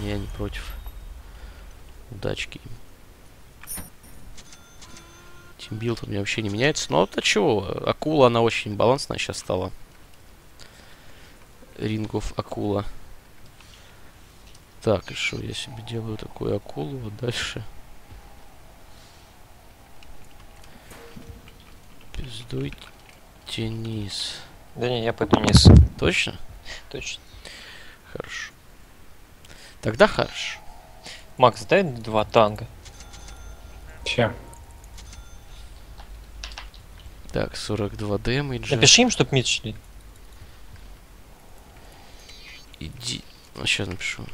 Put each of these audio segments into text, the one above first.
Я не против. Удачки. Item build у меня вообще не меняется. Но это чего? Акула, она очень балансная сейчас стала. Ring of Aquila. Так, и что я себе делаю такую акулу? Вот дальше. Пиздуйте низ. Да не, я пойду вниз. Точно? Точно. Хорошо. Тогда хорошо. Макс, дай два танка. Че? Так, 42 дэмэджа. Напиши им, чтоб мид шли. Иди. А сейчас напишу.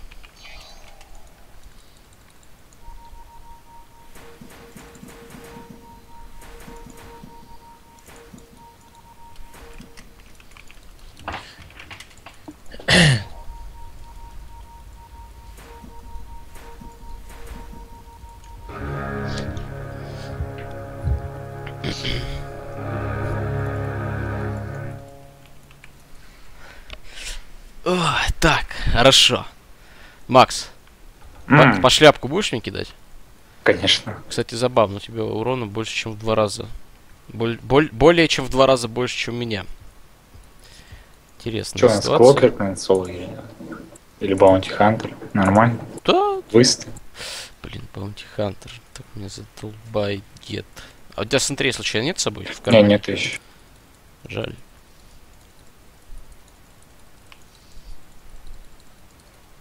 Ой, так, хорошо. Макс, по, М, по шляпку будешь мне кидать? Конечно. Кстати, забавно, у тебя урона больше, чем в два раза. Боль- боль- более чем в два раза больше, чем у меня. Интересная Че, у нас. Клокер, наверное, соло или? Или Баунти Хантер? Нормально? Да, Выст? блин, Баунти Хантер. Так меня задолбает. А у тебя сентрей случайно нет с собой? В Не, кармане? нет еще. Жаль.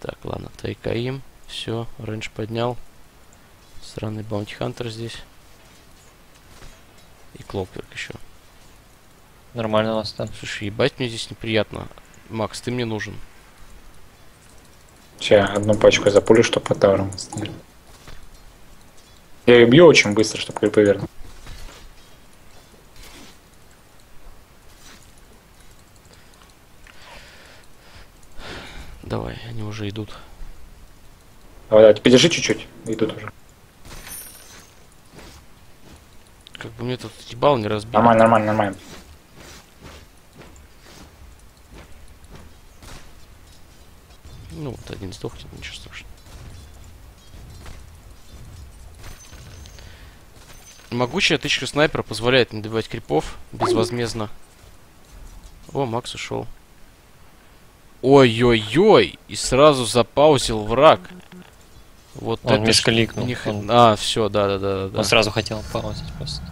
Так, ладно, Тайкаим. Все, range поднял. Странный Bounty Hunter здесь. И Clockwerk еще. Нормально у нас там. Слушай, ебать мне здесь неприятно. Макс, ты мне нужен. Сейчас одну пачку запулю, чтобы по таурам остановили. Я ее бью очень быстро, чтобы крипы вернуть. Давай, они уже идут. Давай, давай, подержи чуть-чуть. Идут уже. Как бы мне тут ебал не разбил. Нормально, нормально, нормально. Ну, вот один сдохнет, ничего страшного. Могучая тычка снайпера позволяет не добивать крипов безвозмездно. О, Макс ушел. Ой-ой-ой! И сразу запаузил враг. Вот Он это ни хрена- Он- А, все, да, да, да, да. Он сразу хотел паузить просто.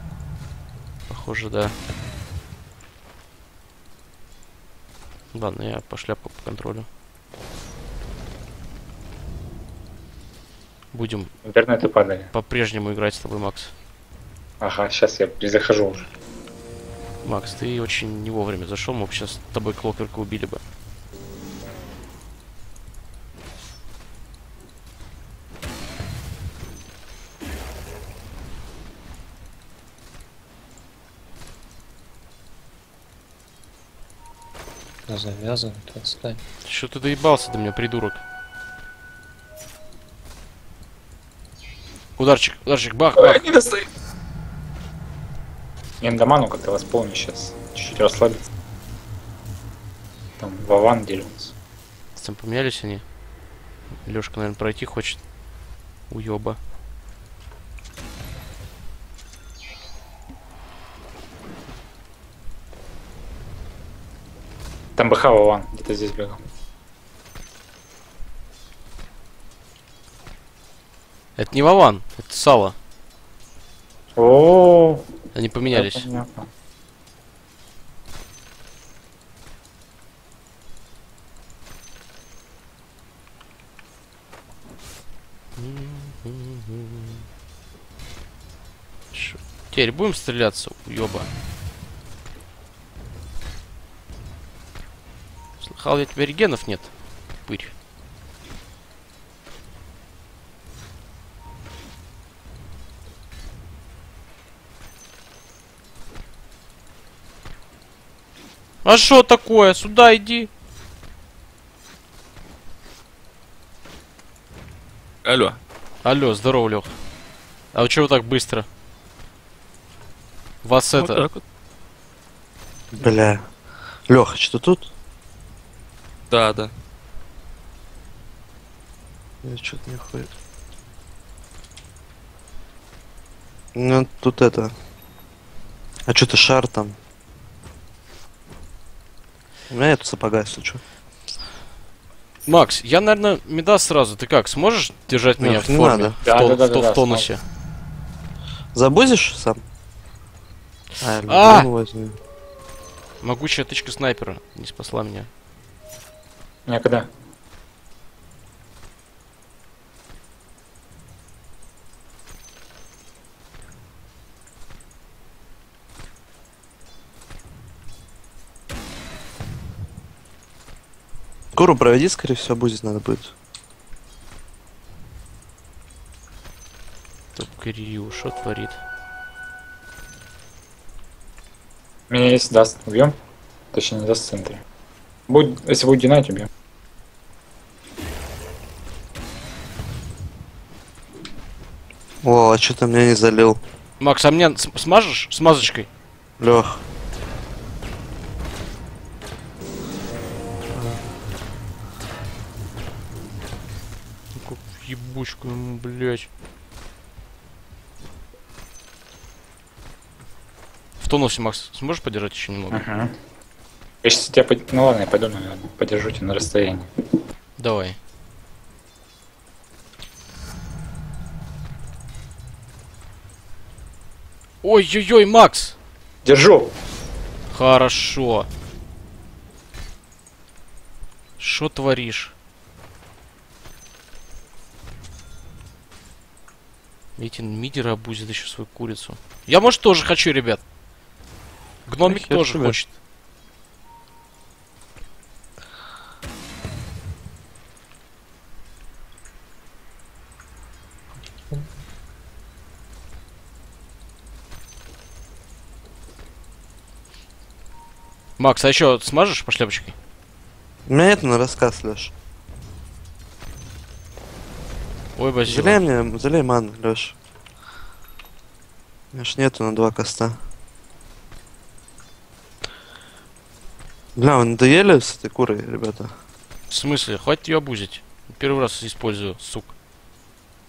Похоже, да. Ладно, я по шляпу по контролю. Будем Интернеты падали. по-прежнему играть с тобой, Макс. Ага, сейчас я перезахожу уже. Макс, ты очень не вовремя зашел, мы бы сейчас с тобой Клокерка убили бы. Завязан, отстань. Что ты доебался до меня, придурок? Ударчик, ударчик, бах, бах. не достает. Эндоману как-то восполню сейчас. Чуть-чуть расслабиться. Там Вован делился. Там поменялись они. Лешка, наверное, пройти хочет. Уёба. Там БХ Вован где-то здесь бегал. Это не Вован, это Сало. О, Они поменялись. понятно. Шо? Теперь будем стреляться, уёба. Слыхал, я тебя регенов нет. Пырь. А что такое? Сюда иди. Алло. Алло, здорово, Лех. А вы чего так быстро? Вас Вот это... так вот. Бля. Леха, что тут? Да, да. Я что-то не ходит. Ну, тут это... А что ты шар там? У меня нет сапога, если что. Макс, я, наверное, меда сразу. Ты как, сможешь держать меня Нет, в не форме? надо. В, Да, тон- да, да, в да, да, в тонусе. Забудешь сам? А, А! ну. Могучая тычка снайпера не спасла меня. Некогда. Куру проведи, скорее всего, будет надо будет. Кирилл, что творит? Меня если даст, убьем. Точнее, не даст в центре. Будет, если будет динать, убьем. О, а что ты меня не залил? Макс, а меня с- смажешь? Смазочкой? Лех. Ну, ебучку ему, блядь. В тонусе, Макс, сможешь подержать еще немного? Угу. Я сейчас тебя... под- Ну ладно, я пойду, наверное. Подержу тебя на расстоянии. Давай. Ой-ой-ой, Макс! Держу! Хорошо. Что творишь? Видите, мидера обузит еще свою курицу. Я, может, тоже хочу, ребят. Гномик Нахер тоже хочет. Макс, а еще смажешь по шляпочке? У меня это на рассказ, Леш. Ой, базил. Залей мне, залей ман, Леш. У меня ж нету на два коста. Бля, вы надоели с этой курой, ребята? В смысле? Хватит ее обузить. Первый раз использую, сук.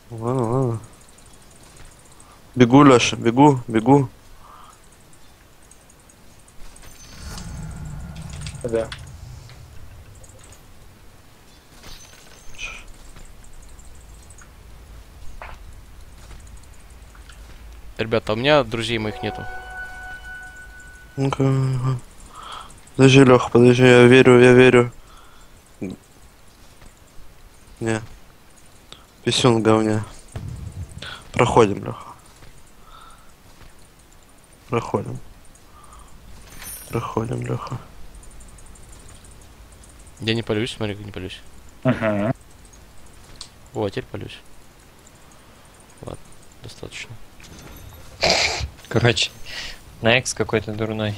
Ладно, ладно. Бегу, Леша, бегу, бегу. Да. Ребята, а у меня друзей моих нету. Ну-ка. Подожди, Лех, подожди, я верю, я верю. Не. Писюн в говне. Проходим, Леха. Проходим. Проходим, Леха. Я не полюсь, смотри, как не полюсь. Угу. О, а теперь полюсь. Ладно, достаточно. Короче, на X какой-то дурной.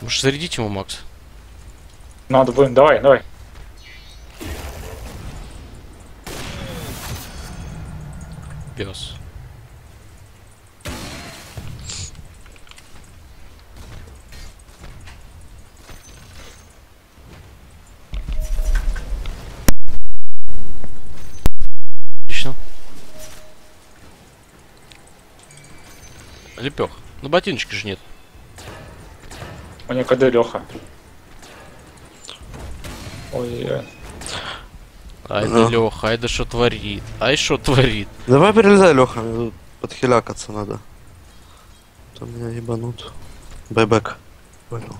Может, зарядить ему, Макс? Надо будем. Давай, давай. Ботиночки же нет. У меня КД Леха. Ой. Ай да Ну. Леха, ай да что творит. Ай что творит. Давай перелезай, Леха, мне тут подхилякаться надо. То меня ебанут. Бэбэк. Понял.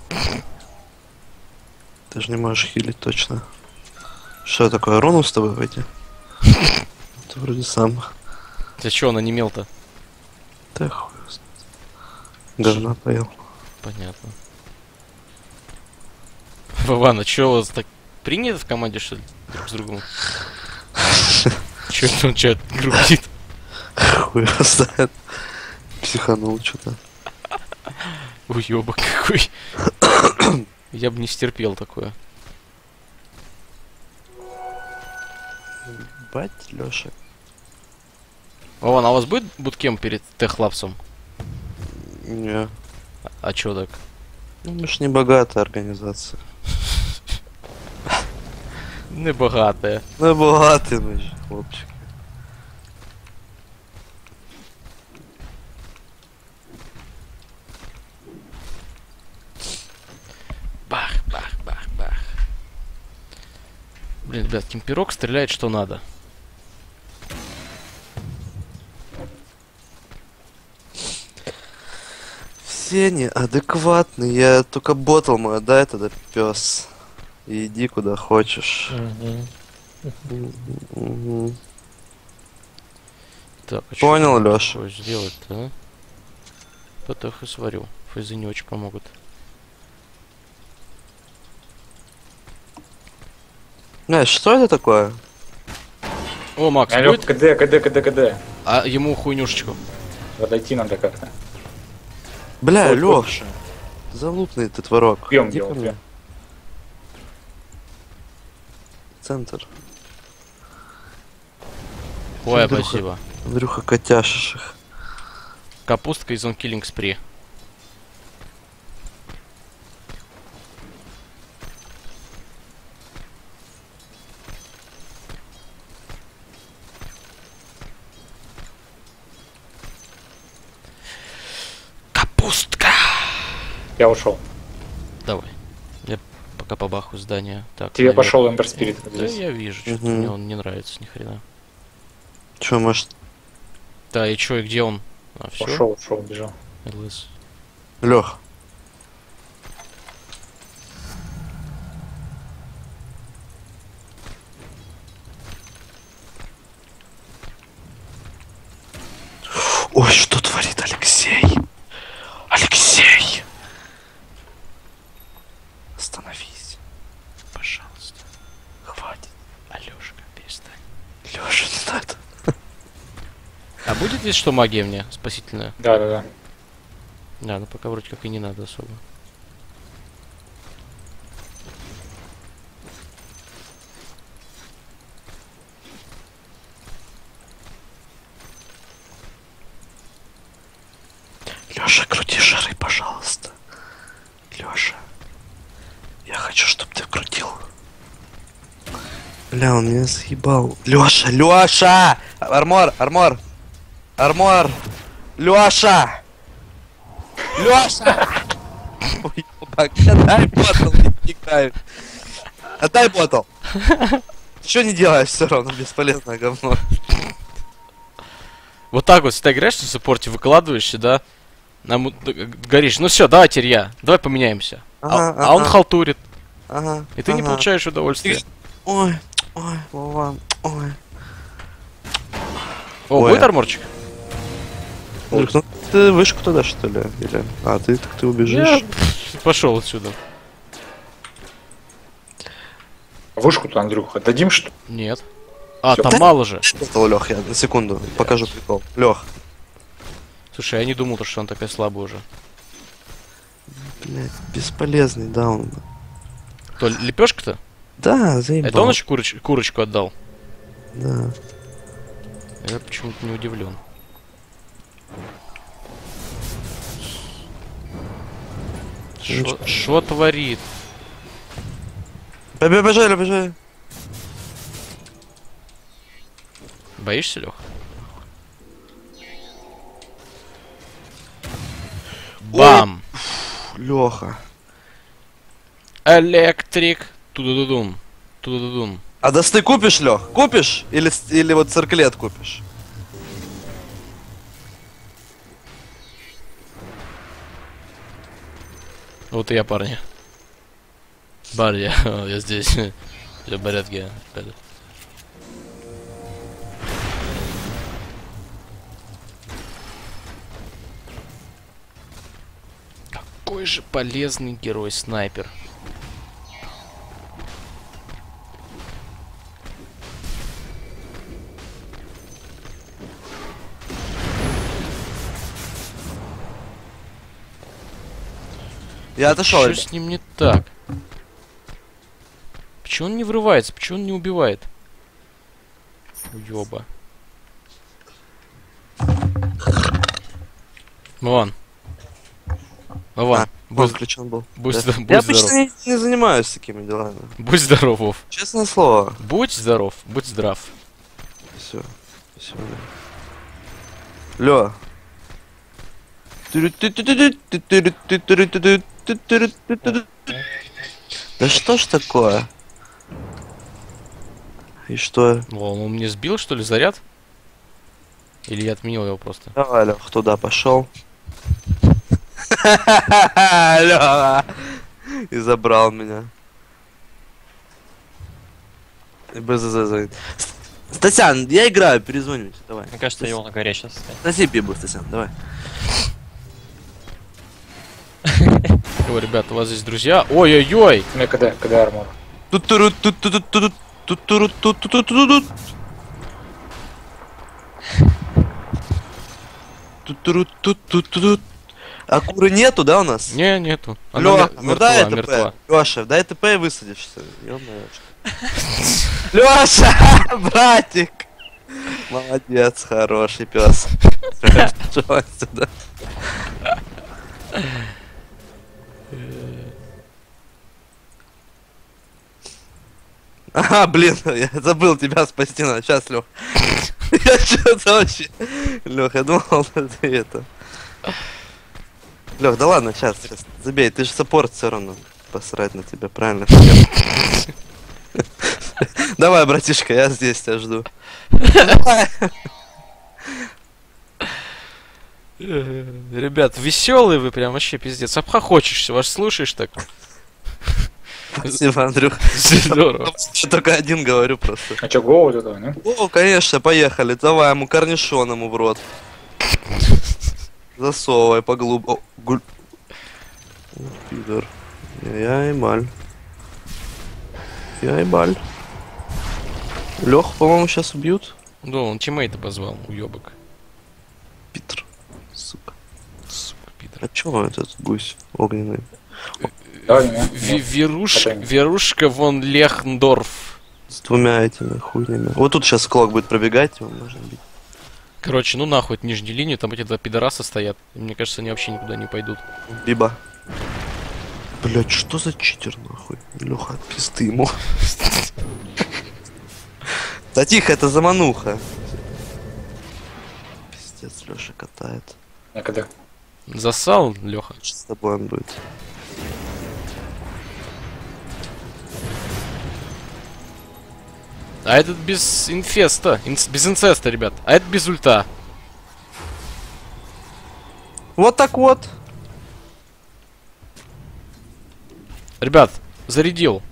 Ты же не можешь хилить точно. Что такое, руну с тобой войти? Ты вроде сам. Ты чё, он онемел-то? Да хуй. Говна поел. Понятно. Вован, а чё у вас так принято в команде, что ли, друг с другом? Чё это он чё грубит? Хуй его знает. Психанул что-то. Уёбок какой. Я бы не стерпел такое. Бать, Леша. Вован, а у вас будет буткем перед техлапсом? Не. А чё так? Ну, мы ж не богатая организация. Небагатая. Ну, богатые мы же, хлопчик. Бах, бах, бах, бах. Блин, ребят, кемпирок стреляет что надо. Все неадекватные. Я только ботл мой отдай этот пес. И иди куда хочешь. Так, а Понял, Лёш? сделать-то, а? Потом и сварю. Фейзы не очень помогут. Знаешь, что это такое? О, Макс, Алло, будет? КД, КД, КД, КД. А ему хуйнюшечку. Подойти надо как-то. Бля, Вот. Лёша. Залупный ты творог. Пьем Иди его, пьем. Центр. Ой, Андрюха. спасибо. Андрюха котяшишек. Капустка из On Killing Spree. Капустка! Я ушел. Давай. Я пока побаху здание. Так, Тебе наверх. пошел Эмбер Спирит Да я вижу, что Мгм. мне он не нравится ни хрена. Чё, может, Да, и чё, и где он? А, все? Ушел, ушел, бежал. ЛС. Лёх? Ой, что творит Алексей? Алексей! Остановись, Пожалуйста. хватит. Алёшка, перестань. Лёша, не надо. Здесь что магия мне спасительная? Да, да, да. Да, ну пока вроде как и не надо особо. Лёша, крути шары, пожалуйста. Лёша. Я хочу, чтобы ты крутил. Бля, он меня заебал. Лёша, Лёша! Армор, армор. Армор. Лёша! Лёша! Ой, ебак, отдай ботл, не играю. Отдай ботл. Что не делаешь все равно, бесполезное говно. Вот так вот, всегда играешь на саппорте, выкладываешься, да? Нам вот, говоришь, ну все, давай теперь я, давай поменяемся. А- Ага, а, он халтурит, Ага, и ты не получаешь удовольствия. Ой, ой, Вова, ой. О, Ой. будет арморчик? Андрюх, ну ты вышку туда что ли? Или... А, ты так ты убежишь. Пошел отсюда. Вышку-то, Андрюха, дадим что? Нет. А, Всё. там Да- мало же. Лех, я на секунду покажу прикол. Лех, Слушай, я не думал, то, что он такая слабая уже. блядь, бесполезный даун. То лепешка-то? Да, заебал. Это он еще куроч- курочку отдал? Да. Я почему-то не удивлен. Что творит? Побе- Побежали, побежали. Боишься, Лех? Бам! Леха. Электрик! Тудудудум. Тудудудум. А досты купишь, Лех? Купишь? Или, или вот цирклет купишь? Вот и я, парни. Барри, я здесь. Все в порядке. Какой же полезный герой Я отошел. Что с ним не так? Почему он не врывается? Почему он не убивает? Уёба. Вон. Вован, А, Он будь, включен был. будь, Да. здо- Я будь обычно здоров. не, не занимаюсь такими делами. Будь здоров, Вов. Честное слово. Будь здоров, будь здрав. Все. Все. Лё. Да что ж такое? И что? Во, он мне сбил, что ли, заряд? Или я отменил его просто? Давай, Лех, туда пошел. И забрал меня. БЗЗ Стасян, я играю, перезвонюсь. Давай. Мне кажется, его на горе сейчас. Сноси пибу, Стасян, давай. Ой, ребят, у вас здесь друзья. Ой-ой-ой! У меня когда, когда армор? Тутуру, тутуру, тутуру, тутуру, тутуру, тутуру. Тутуру, тутуру. А куры нету, да, у нас? Не, нету. Она Лёха, мер- ну мертва, дай мертва. ТП. Лёша, дай ТП и высадишься. Лёша, братик! Молодец, хороший пес. Отсюда. Ага, блин, я забыл тебя спасти надо. Сейчас, Лёх. Я что-то вообще... Лёх, я думал, ты это... Лёх, да ладно, сейчас, сейчас. Забей, ты же саппорт все равно. Посрать на тебя, правильно? Давай, братишка, я здесь тебя жду. Э, Ребят, веселые вы прям вообще пиздец. Обхохочешься, ваш слушаешь так. Спасибо, Андрюх. Здорово. Я только один говорю просто. А чё, голову туда, не? О, конечно, поехали. Давай ему корнишон ему в рот. Засовывай поглубже. О, гуль... Пидор. Я эмаль. Я эмаль. Лех, по-моему, сейчас убьют. Да, он тиммейта позвал, уебок. Питер. А чё он этот гусь огненный? Ви- Вируш... Опять. Верушка вон Лехндорф. С двумя этими хуйнями. Вот тут сейчас клок будет пробегать, его можно бить. Короче, ну нахуй эту нижнюю линию, там эти два пидораса стоят. Мне кажется, они вообще никуда не пойдут. Биба. Блять, что за читер нахуй? Леха, пизды ему. Да тихо, это замануха. Пиздец, Леша катает. Я когда? Засал, Леха. Что с тобой он будет? А этот без инфеста, инс- без инцеста, ребят. А это без ульта. Вот так вот. Ребят, зарядил.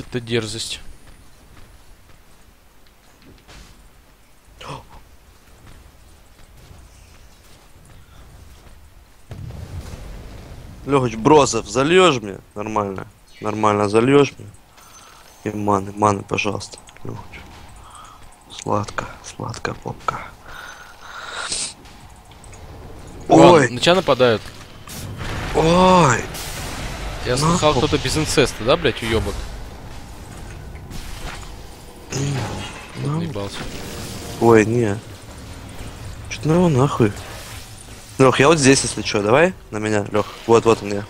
Это дерзость. Лёгач, брозов, зальешь мне? Нормально. Нормально зальешь мне? И маны, маны, пожалуйста. Лёгач. Сладко, сладко, попка. Ой. Ой, На тебя нападают. ой. Я слыхал, кто-то без инцеста, да, блять, уебок? Ну. Ой, не. Чё ну его нахуй? Лех, я вот здесь, если что, давай на меня, Лех. Вот, вот он я.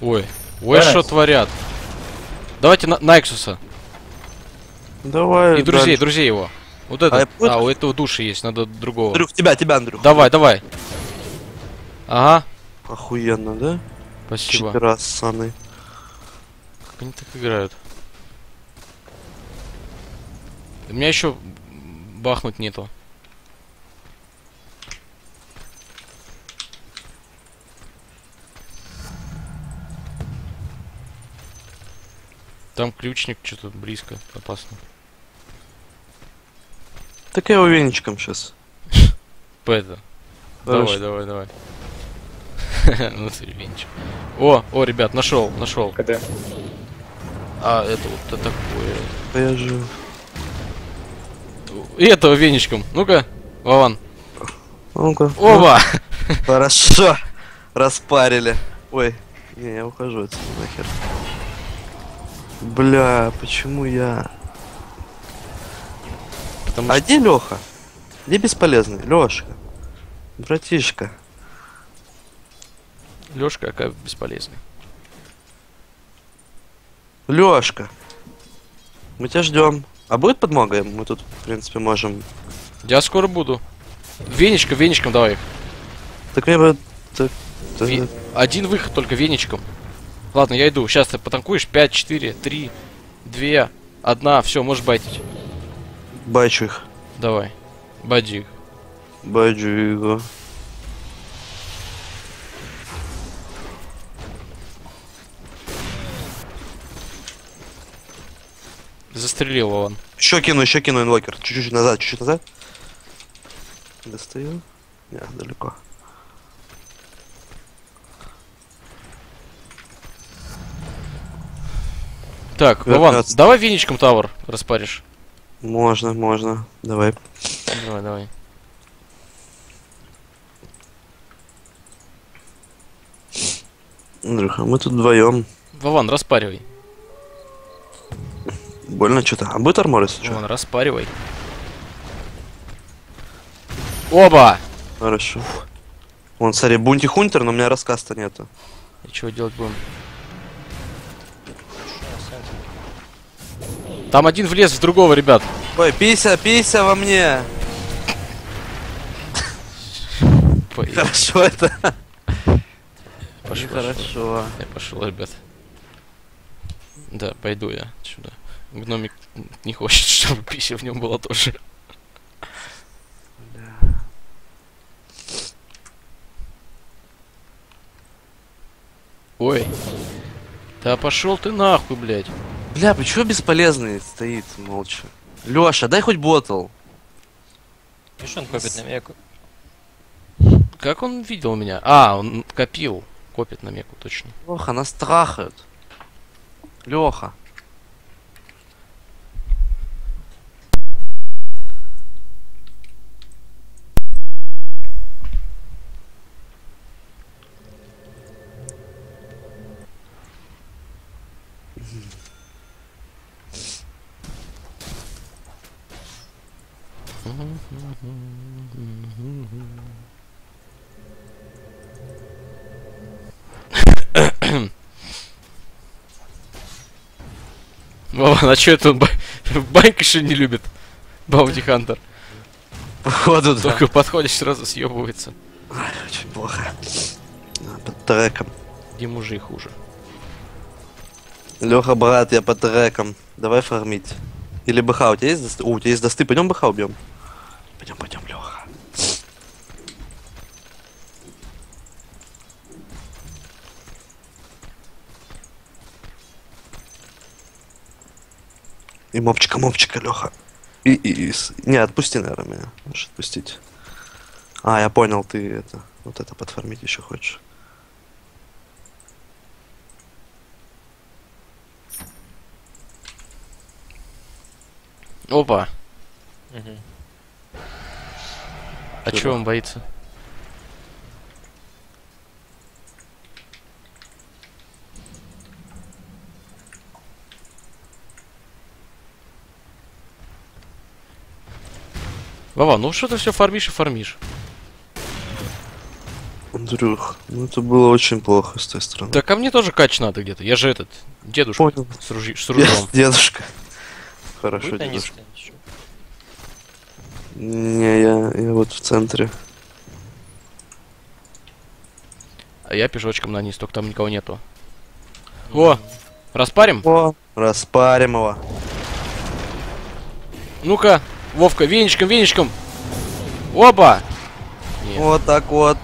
Ой. Ой, что творят. Давайте на Найксуса. Давай. И друзей, дальше. друзей его. Вот это. понял. А, у этого души есть, надо другого. Андрюх, тебя, тебя, Андрюх. Давай, давай. Ага, Охуенно, да? спасибо. Как они так играют? У меня еще бахнуть нету. Там ключник что-то близко, опасно. Так я его веничком сейчас. Пэта. Давай, давай, давай. Ну, венчик. О, о, ребят, нашел, нашел. Когда? А, это вот это такое. Я жив. И этого веничком. Ну-ка, Вован. Ну-ка. Оба! Хорошо. Распарили. Ой. Не, я ухожу отсюда нахер. Бля, почему я? Потому А что... где Леха? Где бесполезный? Лешка. Братишка. Лёшка какая бесполезный. Лешка. Мы тебя ждем. А будет подмога? Мы тут, в принципе, можем. Я скоро буду. Веничком, веничком давай. Так мне бы. так- Ви- Один выход только веничком. Ладно, я иду. Сейчас ты потанкуешь. 5, 4, 3, 2, 1. Все, можешь байтить. Бачу их. Давай. Бади. Бачу его. Застрелил он. Еще кину, еще кину инвокер. Чуть-чуть назад, чуть-чуть назад. Достаю. Не, далеко. Так, Вован, давай веничком тавер распаришь. Можно, можно. Давай. Давай, давай. Андрюха, мы тут вдвоем. Вован, распаривай. Больно что-то. А будет армор, если что? Вован, распаривай. Оба! Хорошо. Вон, смотри, бунти хунтер, но у меня раскаста нету. И чего делать будем? Там один влез в другого, ребят. Ой, пися, пися во мне! Хорошо это. Пошел. Хорошо. Я пошел, ребят. Да, пойду я сюда. Гномик не хочет, чтобы пища в нем была тоже. Ой. Да пошел ты нахуй, блядь. Бля, почему бесполезный стоит молча? Лёша, дай хоть ботл. Видишь, он копит на меку. Как он видел меня? А, он копил. Копит на меку, точно. Леха, нас трахают. Леха. Вова, а чё это он ба- банькиши не любит? Баунти Хантер. Походу, да. Только подходишь, сразу съебывается. Очень плохо. А, Под треком. Мужи хуже. Леха, брат, я под треком. Давай фармить. Или БХ, у тебя есть досты? О, у тебя есть досты, пойдем БХ убьем. Пойдем, пойдем, Леха. И мопчика, мопчика, Леха. И, и, и Не, отпусти, наверное, меня. Можешь отпустить. А, я понял, ты это. Вот это подформить еще хочешь. Опа. Мгм. А чё он боится? Вова, ну что ты все фармишь и фармишь? Андрюх, ну это было очень плохо с той стороны. Да ко мне тоже кач надо где-то. Я же этот, дедушка Понял. с, ружи- с Я- ружьем. Дедушка. Хорошо, Будет дедушка. Не, я, я вот в центре. А я пешочком на низ, только там никого нету. О, распарим? О, распарим его. Ну-ка, Вовка, веничком, веничком. Оба! Нет. Вот так вот.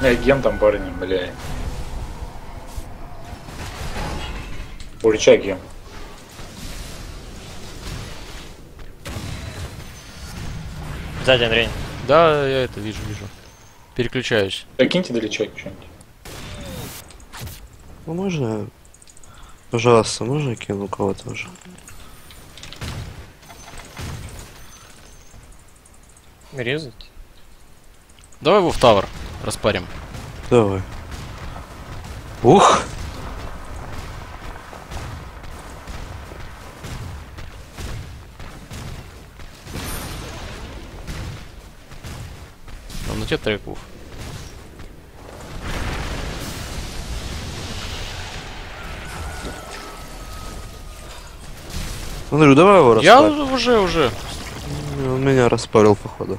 Бля, ген там парни, бля. Уличай ген. Сзади, Андрей. Да, я это вижу, вижу. Переключаюсь. Закиньте долечать что-нибудь. Ну можно. Пожалуйста, можно я кину кого-то уже? Резать. Давай его в тавер распарим. Давай. Ух! Там на тебе треков. Андрю, давай его Я распарим. уже, уже. Он меня распарил, походу.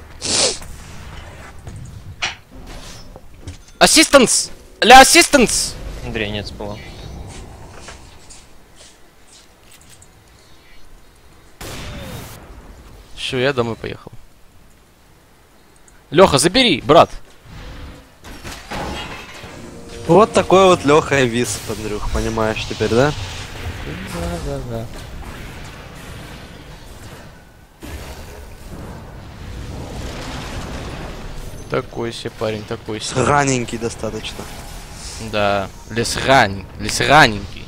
Ассистенс! Ля ассистенс! Андрей, нет, было. Все, я домой поехал. Леха, забери, брат. Вот такой вот Леха и Вис, Андрюх, понимаешь теперь, да? Такой себе парень, такой себе. Раненький достаточно. Да, лесрань, лесраненький.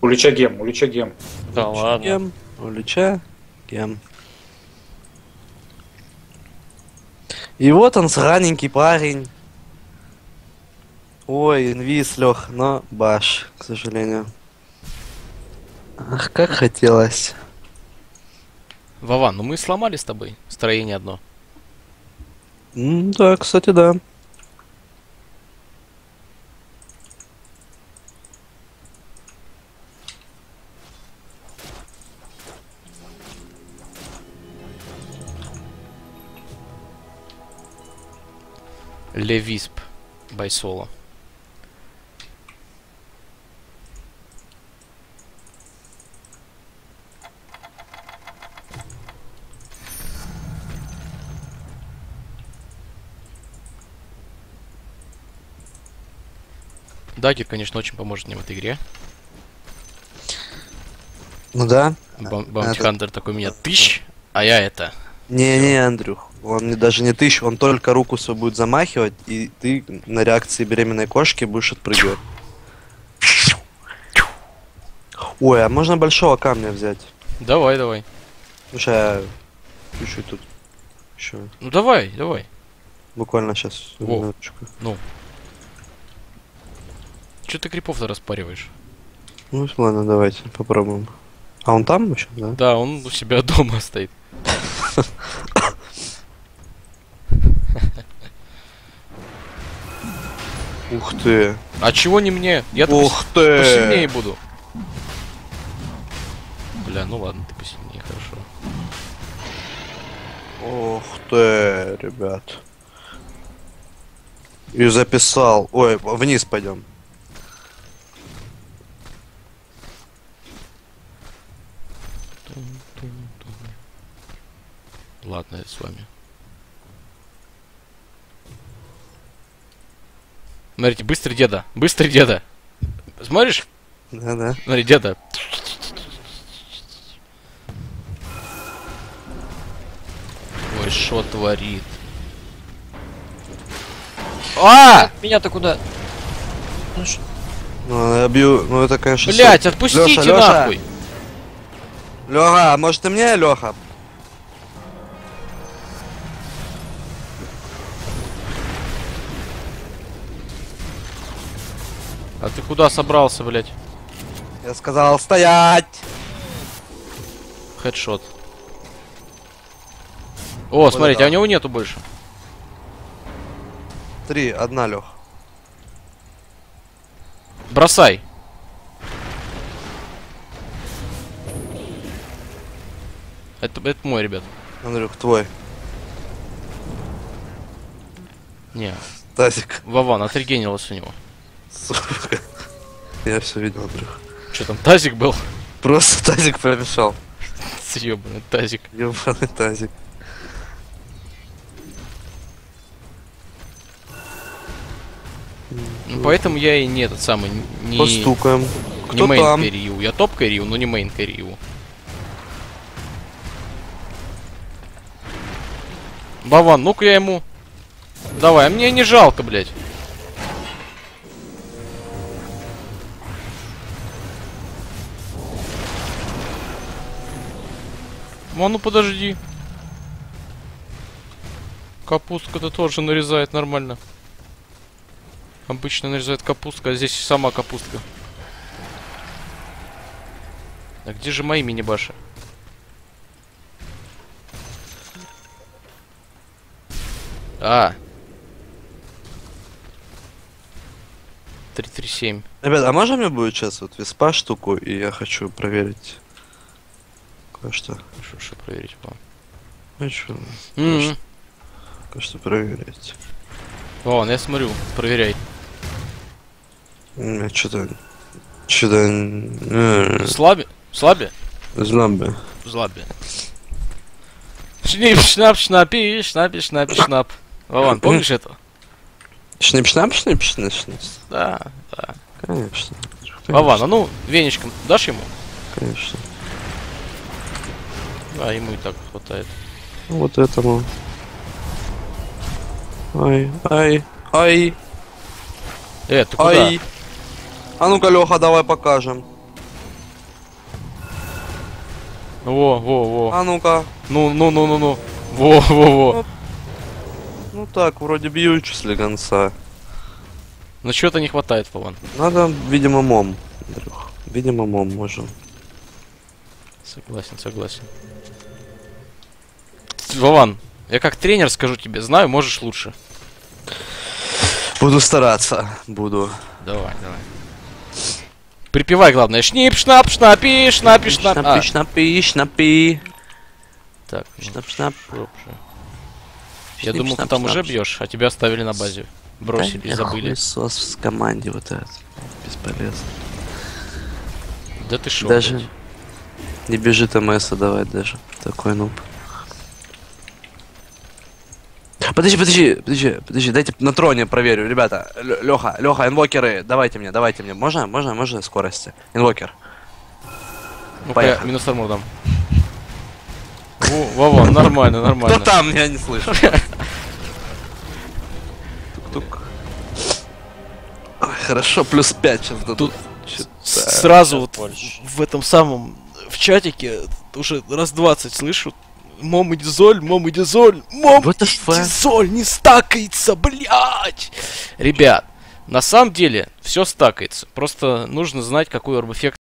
Улича гем, улича гем. Да ладно. Кем? Улича? Кем? И вот он, сраненький парень. Ой, инвиз, Лех, но баш, к сожалению. Ах, как хотелось. Вован, ну мы сломали с тобой строение одно. Да, кстати, да. Левисп. Байсоло. Дагер, конечно, очень поможет мне в этой игре. Ну да. Бам- это- такой меня тысяч, а я это. Не-не, Андрюх, он не, даже не тысяч, он только руку свою будет замахивать, и ты на реакции беременной кошки будешь отпрыгивать. Ой, а можно большого камня взять? Давай, давай. Слушай, я чуть-чуть тут еще Ну давай, давай. буквально сейчас. Во. Че ты крипов-то распариваешь? Ну ладно, давайте попробуем. А он там еще, да? Да, он у себя дома стоит. Ух ты! А чего не мне? Я Ух посильнее ты! буду. Бля, ну ладно, ты посильнее, хорошо. Ух ты, ребят. И записал. Ой, вниз пойдем. Ладно, я с вами. Смотрите, быстрый деда, быстрый деда. Смотришь? Да-да. Смотри, деда. Ой, что творит? А! Меня-то куда? Ну ш- Ну, я бью. Ну это, конечно. Блять, отпустите Лёша, нахуй! Леха, а может ты мне, Леха? Куда собрался, блять? Я сказал стоять! Хедшот. О, смотрите, да. а у него нету больше. Три, одна, Лех. Бросай. Это, это мой, ребят. Андрюх, твой. Не, Тазик. Вован, отрегенилось у него. Сука. Я все видел, Андрюх. Что там, тазик был? Просто тазик промешал. Съебанный тазик. Ебаный тазик. Ну, поэтому я и не этот самый, не, Постукаем. не Кто main там? Я top carry, но не main carry. Баван, ну-ка я ему... Давай, а мне не жалко, блядь. А ну подожди. Капустка-то тоже нарезает нормально. Обычно нарезает капустка, а здесь сама капустка. А где же мои мини-баши? А. 337. Ребят, а можно мне будет сейчас вот веспа штуку, и я хочу проверить кое-что. Что, что проверить вам? Хочу М-м. кое-что проверить. Вон, я смотрю, проверяй. Меня что-то... Что-то... Слабе? Слабе? Зламбе. Слабе. Schni, schna, Schnappi, Schnappi, Schnappi, schnapp. Вован, помнишь это? Шнип-шнап, шнип-шнип, Да, да. Конечно. Вован, а ну, веничком дашь ему? Конечно. Да, ему и так хватает. Ну, Вот этому. Ай, ай, ай, Э, ты куда? ай. А ну-ка, Леха, давай покажем. Во, во, во. А ну-ка. Ну, ну, ну, ну, ну. Во, во, во. Ну так, вроде бьют слегонца. Но чего-то не хватает, Вован. Надо, видимо, мом. Видимо, мом можем. Согласен, согласен. Вован, я как тренер скажу тебе, знаю, можешь лучше. Буду стараться. Буду. Давай, давай. Припевай, главное. Шнип, шнап, шнапи, шнапи, шнап. А, Шнапи, шнапи, шнапи. так, ну, Шнап, шнап. шоп. Я Шнип, думал, ты шнап, там шнап. уже бьешь, а тебя оставили на базе. Бросили, Да забыли. хуесос в команде вот этот. Бесполезно. Да ты шо, Даже блядь. не бежит МС давать даже. Такой нуб. Подожди, подожди, подожди, подожди, дайте на троне проверю, ребята. Леха, Леха, инвокеры, давайте мне, давайте мне. Можно, можно, можно скорости. Инвокер. Ну-ка, я минус армор дам. Во, Вова, нормально, Кто нормально. там? Я не слышу. Тук-тук. Хорошо, плюс 5 сейчас дадут. С- Сразу вот в этом самом, в чатике, уже раз 20 слышу. Мом и дизоль, мом и дизоль, мом и дизоль не стакается, блядь! Ребят, на самом деле, все стакается. Просто нужно знать, какой орб-эффект